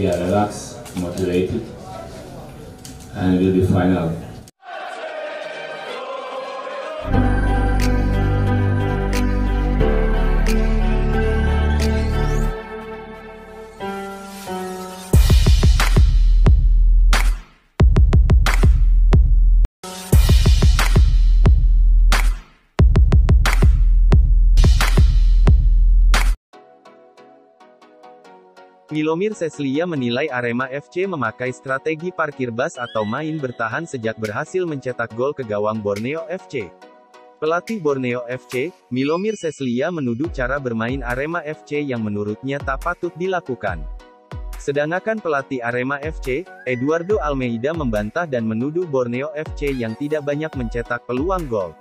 we are relaxed, motivated, and it will be final. Milomir Seslia menilai Arema FC memakai strategi parkir bas atau main bertahan sejak berhasil mencetak gol ke gawang Borneo FC. Pelatih Borneo FC, Milomir Seslia menuduh cara bermain Arema FC yang menurutnya tak patut dilakukan. Sedangkan pelatih Arema FC, Eduardo Almeida membantah dan menuduh Borneo FC yang tidak banyak mencetak peluang gol.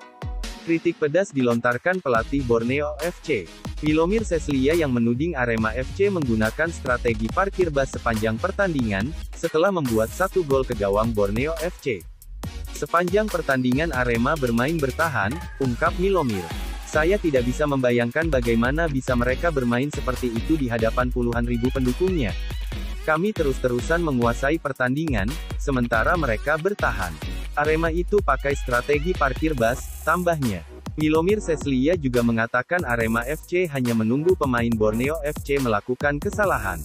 Kritik pedas dilontarkan pelatih Borneo FC. Milomir Seslia yang menuding Arema FC menggunakan strategi parkir bas sepanjang pertandingan, setelah membuat satu gol ke gawang Borneo FC. Sepanjang pertandingan Arema bermain bertahan, ungkap Milomir. Saya tidak bisa membayangkan bagaimana bisa mereka bermain seperti itu di hadapan puluhan ribu pendukungnya. Kami terus-terusan menguasai pertandingan, sementara mereka bertahan. Arema itu pakai strategi parkir bas, tambahnya. Milomir Seslia juga mengatakan Arema FC hanya menunggu pemain Borneo FC melakukan kesalahan.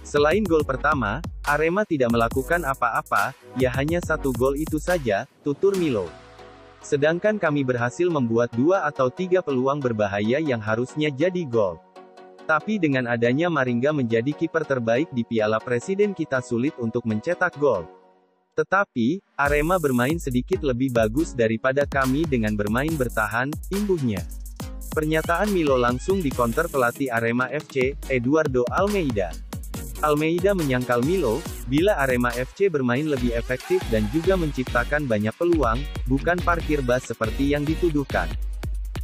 Selain gol pertama, Arema tidak melakukan apa-apa, ya hanya satu gol itu saja, tutur Milo. Sedangkan kami berhasil membuat dua atau tiga peluang berbahaya yang harusnya jadi gol. Tapi dengan adanya Maringga menjadi kiper terbaik di Piala Presiden kita sulit untuk mencetak gol. Tetapi, Arema bermain sedikit lebih bagus daripada kami dengan bermain bertahan, imbuhnya. Pernyataan Milo langsung dikonter pelatih Arema FC, Eduardo Almeida. Almeida menyangkal Milo, bila Arema FC bermain lebih efektif dan juga menciptakan banyak peluang, bukan parkir bas seperti yang dituduhkan.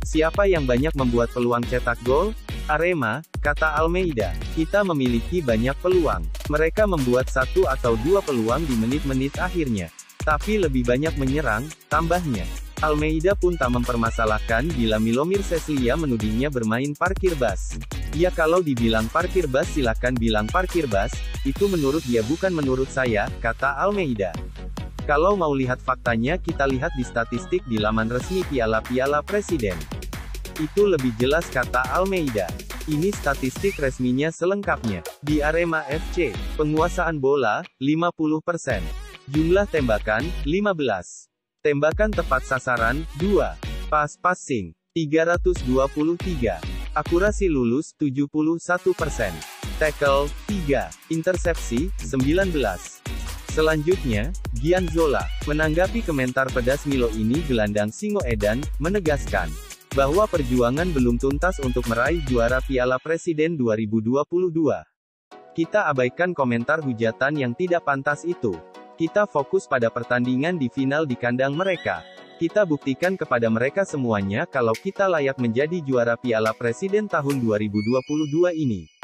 Siapa yang banyak membuat peluang cetak gol? Arema, kata Almeida. Kita memiliki banyak peluang. Mereka membuat satu atau dua peluang di menit-menit akhirnya. Tapi lebih banyak menyerang, tambahnya. Almeida pun tak mempermasalahkan bila Milomir Seslia menudingnya bermain parkir bas. Ya kalau dibilang parkir bas silakan bilang parkir bas, itu menurut dia bukan menurut saya, kata Almeida. Kalau mau lihat faktanya kita lihat di statistik di laman resmi Piala-Piala Presiden. Itu lebih jelas kata Almeida. Ini statistik resminya selengkapnya. Di Arema FC, penguasaan bola, 50%. Jumlah tembakan, 15. Tembakan tepat sasaran, 2. Pas passing, 323. Akurasi lulus, 71%. Tackle, 3. Intersepsi, 19. Selanjutnya, Gianzola, menanggapi komentar pedas Milo ini gelandang Singo Edan, menegaskan bahwa perjuangan belum tuntas untuk meraih juara Piala Presiden 2022. Kita abaikan komentar hujatan yang tidak pantas itu. Kita fokus pada pertandingan di final di kandang mereka. Kita buktikan kepada mereka semuanya kalau kita layak menjadi juara Piala Presiden tahun 2022 ini.